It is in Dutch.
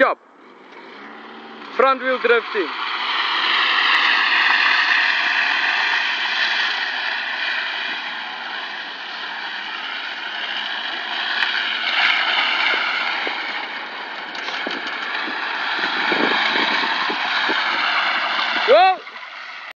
shop. Front wheel drifting.